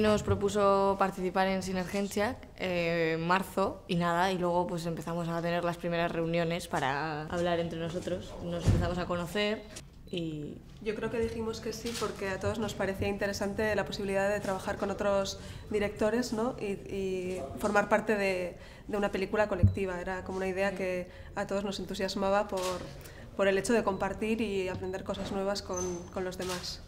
Nos propuso participar en Sinergencia eh, en marzo y nada, y luego pues empezamos a tener las primeras reuniones para hablar entre nosotros, nos empezamos a conocer y... Yo creo que dijimos que sí porque a todos nos parecía interesante la posibilidad de trabajar con otros directores ¿no? y, y formar parte de, de una película colectiva. Era como una idea que a todos nos entusiasmaba por, por el hecho de compartir y aprender cosas nuevas con, con los demás.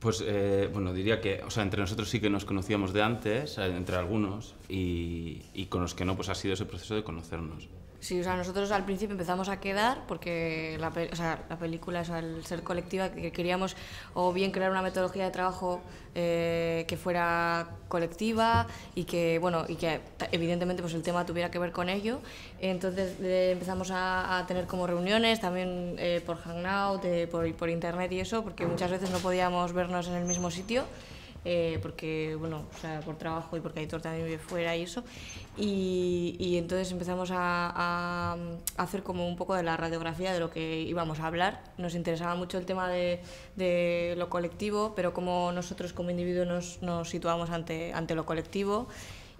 Pues eh, bueno, diría que, o sea, entre nosotros sí que nos conocíamos de antes, eh, entre algunos, y, y con los que no, pues ha sido ese proceso de conocernos. Sí, o sea, nosotros al principio empezamos a quedar porque la, o sea, la película, o sea, ser colectiva, que queríamos o bien crear una metodología de trabajo eh, que fuera colectiva y que, bueno, y que evidentemente pues el tema tuviera que ver con ello. Entonces eh, empezamos a, a, tener como reuniones también por Hangout, por, por internet y eso, porque muchas veces no podíamos vernos en el mismo sitio eh, porque, bueno, o sea, por trabajo y porque Aitor también vive fuera y eso. Y, y entonces empezamos a, a, hacer como un poco de la radiografía de lo que íbamos a hablar. Nos interesaba mucho el tema de, de lo colectivo, pero cómo nosotros como individuos nos, nos situamos ante, ante lo colectivo.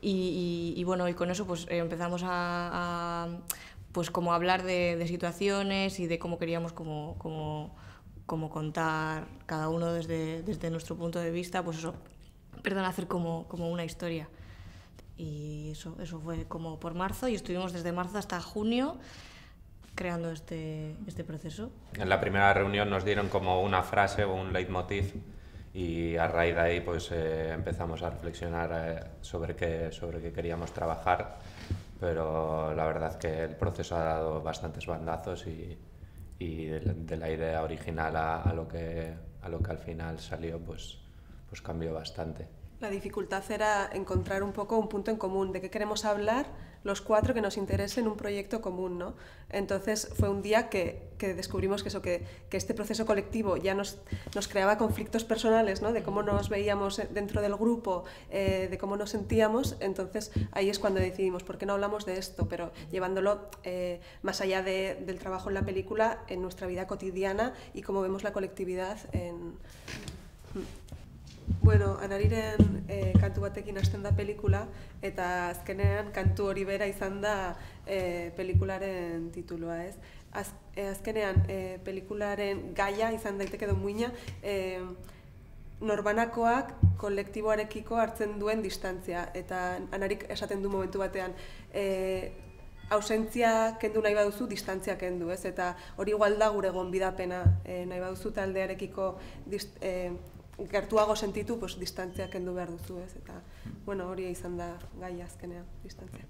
Y, y, y, bueno, y con eso pues empezamos a, a pues como hablar de, de situaciones y de cómo queríamos como, como como contar cada uno desde, desde nuestro punto de vista, pues eso, perdón, hacer como, como una historia. Y eso, eso fue como por marzo y estuvimos desde marzo hasta junio creando este, este proceso. En la primera reunión nos dieron como una frase o un leitmotiv y a raíz de ahí pues eh, empezamos a reflexionar eh, sobre, qué, sobre qué queríamos trabajar, pero la verdad que el proceso ha dado bastantes bandazos y, y de, de la idea original a, a, lo que, a lo que al final salió, pues, pues cambió bastante. La dificultad era encontrar un poco un punto en común, de qué queremos hablar los cuatro que nos interese en un proyecto común. ¿no? Entonces fue un día que, descubrimos que, eso, que, este proceso colectivo ya nos, creaba conflictos personales, ¿no? de cómo nos veíamos dentro del grupo, eh, de cómo nos sentíamos. Entonces ahí es cuando decidimos, ¿por qué no hablamos de esto? Pero llevándolo eh, más allá de, del trabajo en la película, en nuestra vida cotidiana y cómo vemos la colectividad en... Bueno, anariren e, kantu batekin hasten da pelikula eta azkenean kantu hori bera izan da e, pelikularen titulua, ez? Az, e, azkenean e, pelikularen gaia izan daiteke edo muina e, norbanakoak kolektiboarekiko hartzen duen distantzia eta anarik esaten du momentu batean e, ausentzia kendu nahi baduzu, distantzia kendu, ez? Eta hori igual da gure gonbidapena e, nahi baduzu taldearekiko dist, e, gertuago sentitu, pues, distantziak kendu behar duzu, ez? Eta, bueno, hori izan da gai azkenean, distantzia.